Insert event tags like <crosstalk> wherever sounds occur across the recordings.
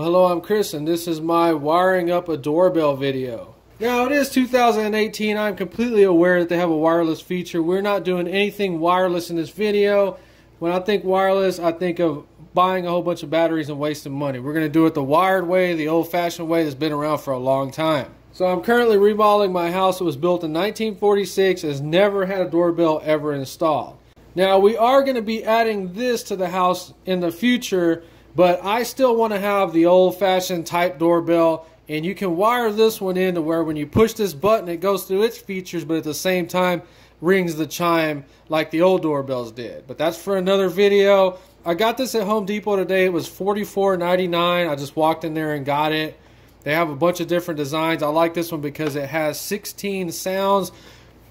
Well, hello, I'm Chris, and this is my wiring up a doorbell video. Now, it is 2018. I'm completely aware that they have a wireless feature. We're not doing anything wireless in this video. When I think wireless, I think of buying a whole bunch of batteries and wasting money. We're going to do it the wired way, the old-fashioned way that's been around for a long time. So I'm currently remodeling my house. It was built in 1946, has never had a doorbell ever installed. Now, we are going to be adding this to the house in the future but I still want to have the old fashioned type doorbell and you can wire this one in to where when you push this button it goes through its features but at the same time rings the chime like the old doorbells did. But that's for another video. I got this at Home Depot today. It was $44.99. I just walked in there and got it. They have a bunch of different designs. I like this one because it has 16 sounds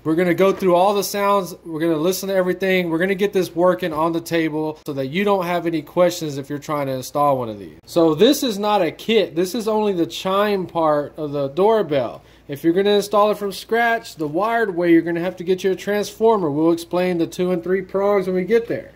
we're going to go through all the sounds. We're going to listen to everything. We're going to get this working on the table so that you don't have any questions if you're trying to install one of these. So this is not a kit. This is only the chime part of the doorbell. If you're going to install it from scratch, the wired way, you're going to have to get you a transformer. We'll explain the two and three prongs when we get there.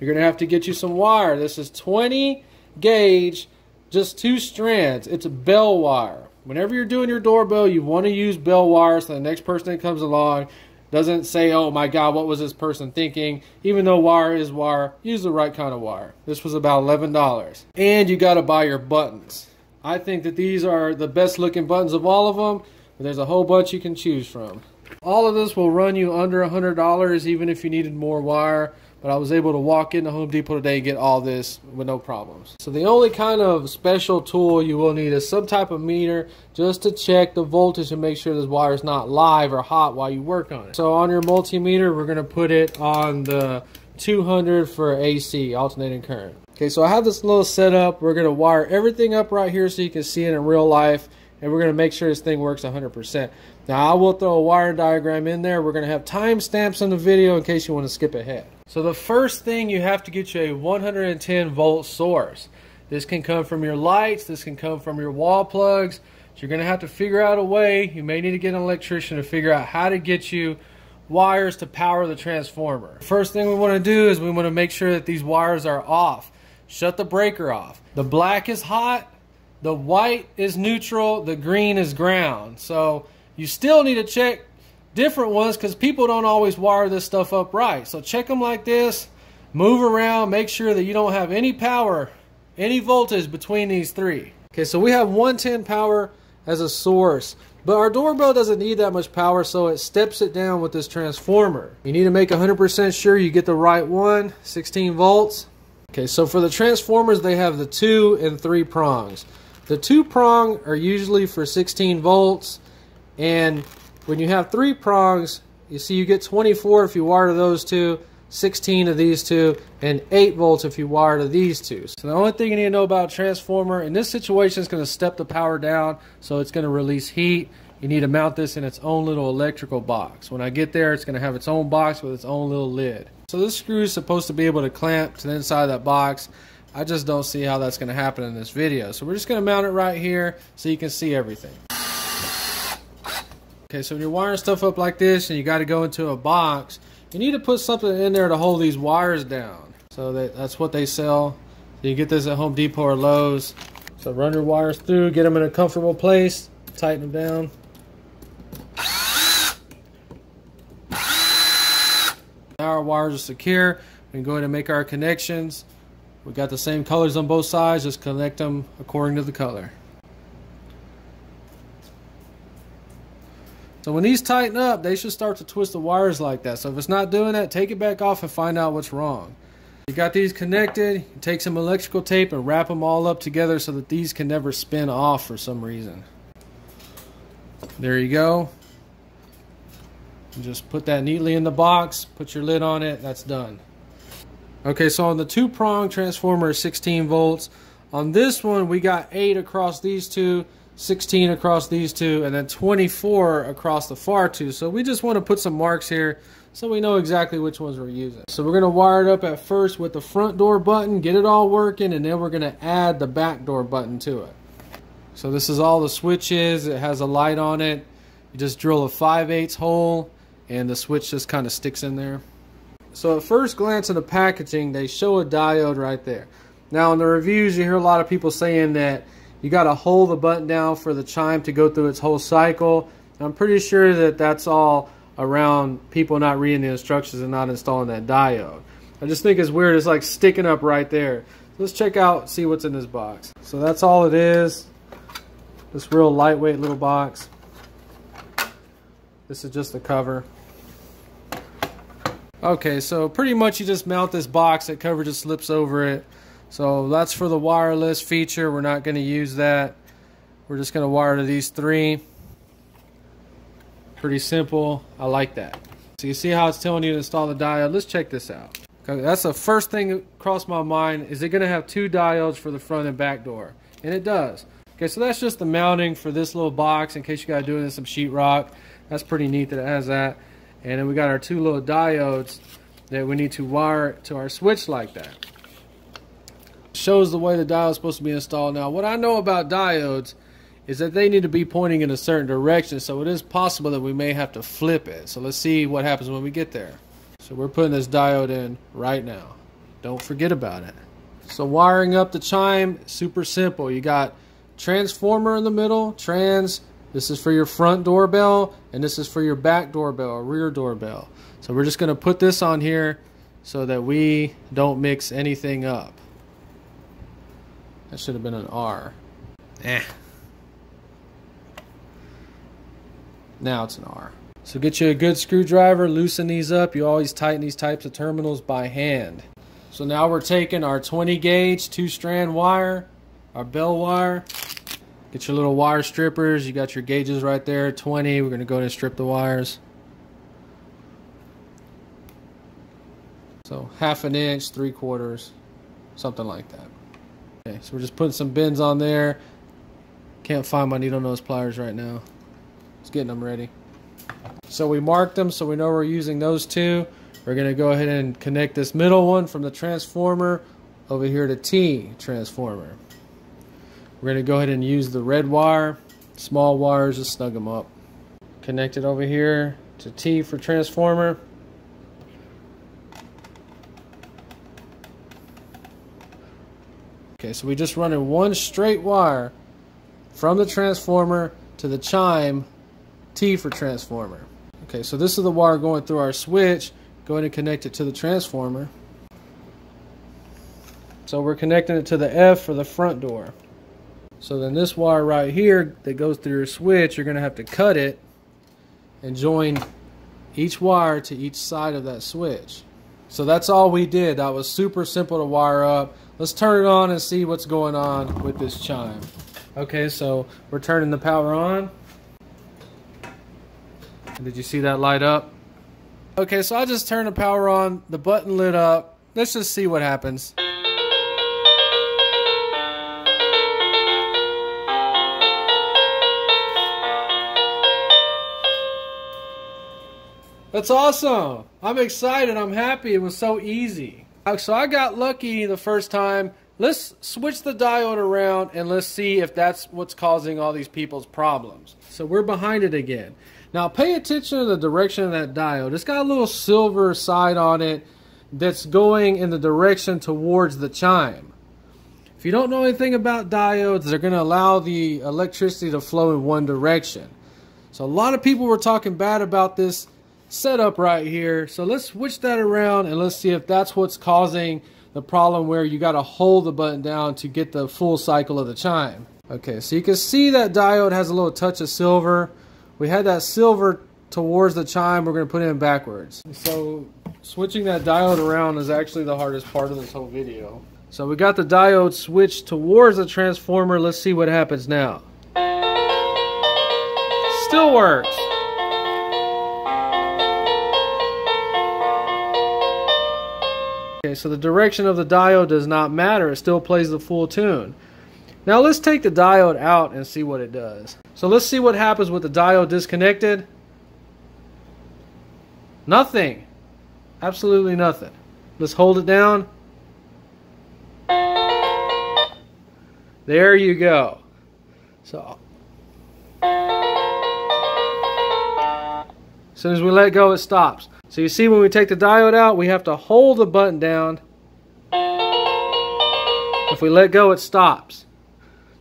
You're going to have to get you some wire. This is 20 gauge, just two strands. It's a bell wire. Whenever you're doing your doorbell, you want to use bell wire so the next person that comes along doesn't say, oh my God, what was this person thinking? Even though wire is wire, use the right kind of wire. This was about $11. And you got to buy your buttons. I think that these are the best looking buttons of all of them, but there's a whole bunch you can choose from. All of this will run you under $100 even if you needed more wire but I was able to walk into Home Depot today and get all this with no problems. So the only kind of special tool you will need is some type of meter just to check the voltage and make sure this wire is not live or hot while you work on it. So on your multimeter, we're going to put it on the 200 for AC, alternating current. Okay, so I have this little setup. We're going to wire everything up right here so you can see it in real life and we're going to make sure this thing works 100%. Now I will throw a wire diagram in there. We're going to have timestamps in the video in case you want to skip ahead. So the first thing you have to get you a 110 volt source. This can come from your lights, this can come from your wall plugs. So you're going to have to figure out a way. You may need to get an electrician to figure out how to get you wires to power the transformer. First thing we want to do is we want to make sure that these wires are off. Shut the breaker off. The black is hot, the white is neutral, the green is ground. So you still need to check different ones because people don't always wire this stuff up right. So check them like this, move around, make sure that you don't have any power, any voltage between these three. Okay, so we have 110 power as a source, but our doorbell doesn't need that much power, so it steps it down with this transformer. You need to make 100% sure you get the right one, 16 volts. Okay, so for the transformers, they have the two and three prongs. The two prong are usually for 16 volts, and when you have three prongs, you see you get 24 if you wire to those two, 16 of these two, and 8 volts if you wire to these two. So the only thing you need to know about a transformer, in this situation, is going to step the power down, so it's going to release heat. You need to mount this in its own little electrical box. When I get there, it's going to have its own box with its own little lid. So this screw is supposed to be able to clamp to the inside of that box. I just don't see how that's going to happen in this video. So we're just going to mount it right here so you can see everything. Okay, so when you're wiring stuff up like this and you got to go into a box, you need to put something in there to hold these wires down. So that, that's what they sell. So you get this at Home Depot or Lowe's. So run your wires through, get them in a comfortable place, tighten them down. Now our wires are secure. We can go ahead and make our connections. We got the same colors on both sides, just connect them according to the color. So when these tighten up, they should start to twist the wires like that. So if it's not doing that, take it back off and find out what's wrong. You got these connected, take some electrical tape and wrap them all up together so that these can never spin off for some reason. There you go. just put that neatly in the box, put your lid on it, that's done. Okay, so on the two prong transformer 16 volts. On this one, we got 8 across these two, 16 across these two, and then 24 across the far two. So we just want to put some marks here so we know exactly which ones we're using. So we're going to wire it up at first with the front door button, get it all working, and then we're going to add the back door button to it. So this is all the switches. It has a light on it. You just drill a 5 8 hole, and the switch just kind of sticks in there. So at first glance in the packaging, they show a diode right there. Now in the reviews you hear a lot of people saying that you got to hold the button down for the chime to go through its whole cycle. I'm pretty sure that that's all around people not reading the instructions and not installing that diode. I just think it's weird. It's like sticking up right there. Let's check out, see what's in this box. So that's all it is. This real lightweight little box. This is just the cover. Okay, so pretty much you just mount this box, that cover just slips over it. So that's for the wireless feature. We're not going to use that. We're just going to wire to these three. Pretty simple. I like that. So you see how it's telling you to install the diode. Let's check this out. Okay, that's the first thing that crossed my mind. Is it going to have two diodes for the front and back door? And it does. Okay, so that's just the mounting for this little box in case you got to do it in some sheetrock. That's pretty neat that it has that. And then we got our two little diodes that we need to wire to our switch like that. Shows the way the diode is supposed to be installed. Now, what I know about diodes is that they need to be pointing in a certain direction, so it is possible that we may have to flip it. So let's see what happens when we get there. So we're putting this diode in right now. Don't forget about it. So wiring up the chime, super simple. You got transformer in the middle, trans, this is for your front doorbell, and this is for your back doorbell or rear doorbell. So we're just going to put this on here so that we don't mix anything up. That should have been an R. Eh. Now it's an R. So get you a good screwdriver, loosen these up. You always tighten these types of terminals by hand. So now we're taking our 20 gauge two strand wire, our bell wire, Get your little wire strippers. You got your gauges right there, 20. We're going to go ahead and strip the wires. So half an inch, three quarters, something like that. Okay, so we're just putting some bends on there. Can't find my needle nose pliers right now. Just getting them ready. So we marked them so we know we're using those two. We're going to go ahead and connect this middle one from the transformer over here to T transformer. We're going to go ahead and use the red wire, small wires, just snug them up. Connect it over here to T for transformer. Okay, so we just run in one straight wire from the transformer to the chime, T for transformer. Okay, so this is the wire going through our switch. Go ahead and connect it to the transformer. So we're connecting it to the F for the front door. So then this wire right here that goes through your switch, you're going to have to cut it and join each wire to each side of that switch. So that's all we did. That was super simple to wire up. Let's turn it on and see what's going on with this chime. Okay, so we're turning the power on. Did you see that light up? Okay, so I just turned the power on. The button lit up. Let's just see what happens. That's awesome. I'm excited. I'm happy. It was so easy. Uh, so I got lucky the first time. Let's switch the diode around and let's see if that's what's causing all these people's problems. So we're behind it again. Now pay attention to the direction of that diode. It's got a little silver side on it that's going in the direction towards the chime. If you don't know anything about diodes, they're going to allow the electricity to flow in one direction. So a lot of people were talking bad about this setup right here. So let's switch that around and let's see if that's what's causing the problem where you got to hold the button down to get the full cycle of the chime. Okay, so you can see that diode has a little touch of silver. We had that silver towards the chime. We're going to put it in backwards. So switching that diode around is actually the hardest part of this whole video. So we got the diode switched towards the transformer. Let's see what happens now. Still works. So the direction of the diode does not matter. It still plays the full tune. Now let's take the diode out and see what it does. So let's see what happens with the diode disconnected. Nothing. Absolutely nothing. Let's hold it down. There you go. So as soon as we let go, it stops. So you see when we take the diode out, we have to hold the button down if we let go, it stops.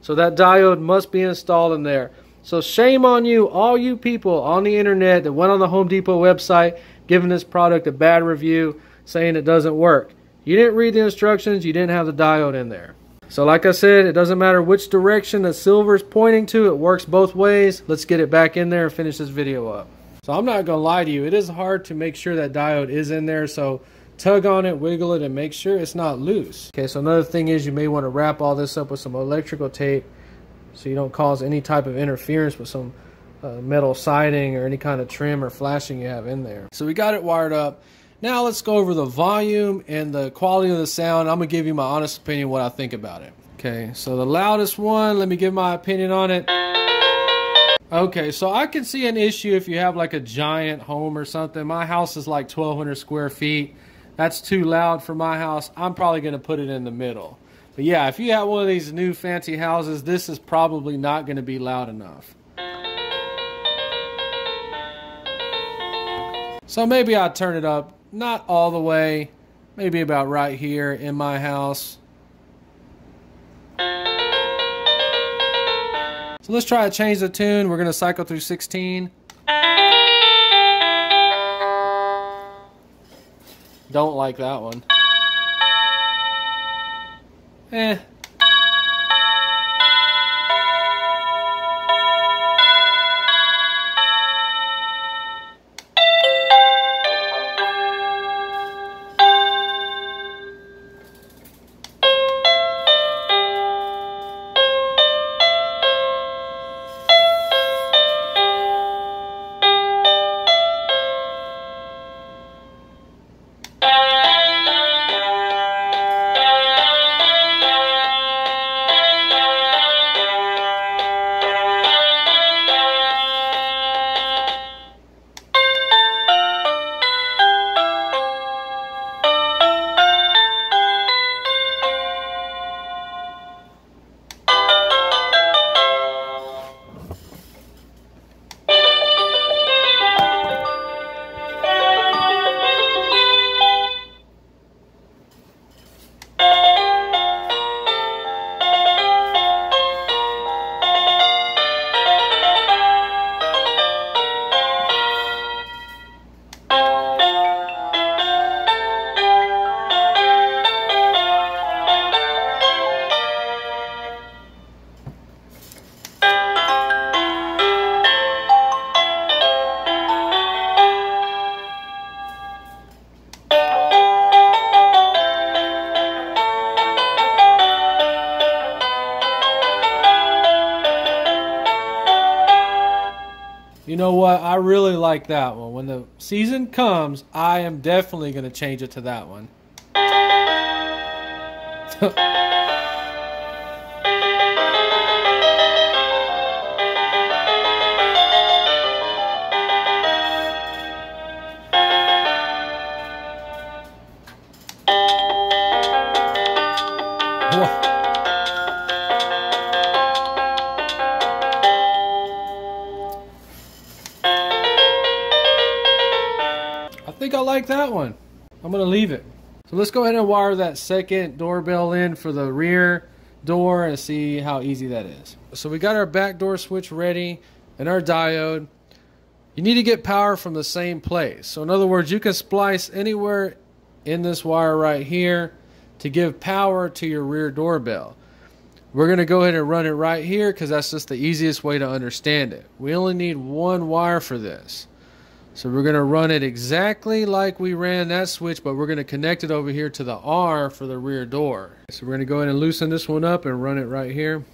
So that diode must be installed in there. So shame on you, all you people on the internet that went on the Home Depot website giving this product a bad review, saying it doesn't work. You didn't read the instructions, you didn't have the diode in there. So like I said, it doesn't matter which direction the silver is pointing to, it works both ways. Let's get it back in there and finish this video up. So I'm not gonna lie to you, it is hard to make sure that diode is in there, so tug on it, wiggle it, and make sure it's not loose. Okay, so another thing is you may want to wrap all this up with some electrical tape so you don't cause any type of interference with some uh, metal siding or any kind of trim or flashing you have in there. So we got it wired up. Now let's go over the volume and the quality of the sound. I'm to give you my honest opinion what I think about it. Okay, so the loudest one, let me give my opinion on it. Okay, so I can see an issue if you have like a giant home or something. My house is like 1,200 square feet. That's too loud for my house. I'm probably going to put it in the middle. But yeah, if you have one of these new fancy houses, this is probably not going to be loud enough. So maybe I'll turn it up, not all the way, maybe about right here in my house. So let's try to change the tune. We're going to cycle through 16. Don't like that one. Eh. You know what? I really like that one. When the season comes, I am definitely going to change it to that one. <laughs> think I like that one. I'm going to leave it. So let's go ahead and wire that second doorbell in for the rear door and see how easy that is. So we got our back door switch ready and our diode. You need to get power from the same place. So in other words, you can splice anywhere in this wire right here to give power to your rear doorbell. We're going to go ahead and run it right here because that's just the easiest way to understand it. We only need one wire for this. So we're going to run it exactly like we ran that switch, but we're going to connect it over here to the R for the rear door. So we're going to go ahead and loosen this one up and run it right here.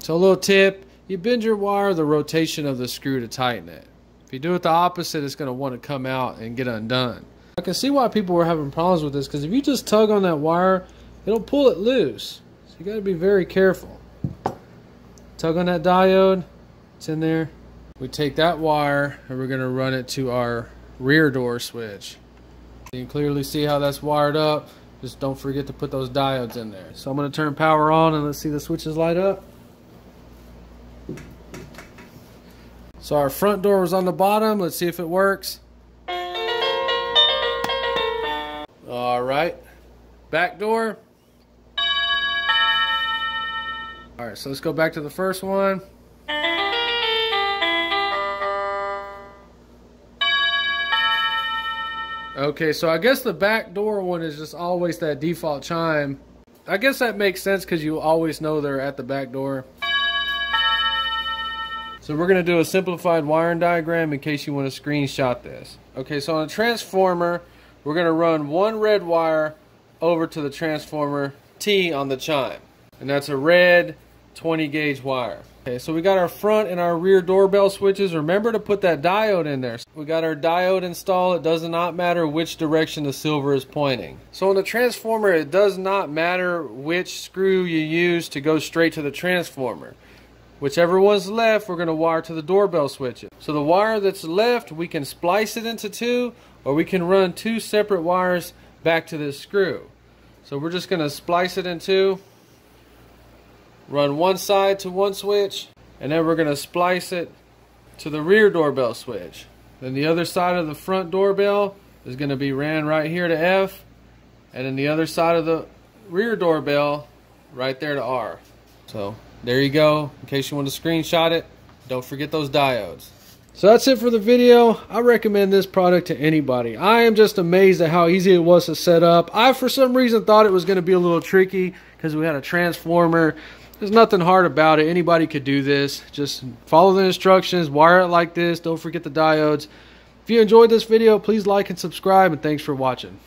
So a little tip, you bend your wire the rotation of the screw to tighten it. If you do it the opposite, it's going to want to come out and get undone. I can see why people were having problems with this because if you just tug on that wire, it'll pull it loose. So you got to be very careful. Tug on that diode, it's in there. We take that wire and we're going to run it to our rear door switch. You can clearly see how that's wired up. Just don't forget to put those diodes in there. So I'm going to turn power on and let's see the switches light up. So our front door was on the bottom. Let's see if it works. All right. Back door. Alright, so let's go back to the first one. Okay, so I guess the back door one is just always that default chime. I guess that makes sense because you always know they're at the back door. So we're going to do a simplified wiring diagram in case you want to screenshot this. Okay, so on a transformer, we're going to run one red wire over to the transformer T on the chime. And that's a red 20 gauge wire. Okay, so we got our front and our rear doorbell switches. Remember to put that diode in there. We got our diode installed. It does not matter which direction the silver is pointing. So on the transformer, it does not matter which screw you use to go straight to the transformer. Whichever one's left, we're going to wire to the doorbell switches. So the wire that's left, we can splice it into two, or we can run two separate wires back to this screw. So we're just going to splice it in two run one side to one switch, and then we're to splice it to the rear doorbell switch. Then the other side of the front doorbell is to be ran right here to F, and then the other side of the rear doorbell right there to R. So there you go. In case you want to screenshot it, don't forget those diodes. So that's it for the video. I recommend this product to anybody. I am just amazed at how easy it was to set up. I, for some reason, thought it was going to be a little tricky because we had a transformer there's nothing hard about it. Anybody could do this. Just follow the instructions, wire it like this. Don't forget the diodes. If you enjoyed this video, please like and subscribe, and thanks for watching.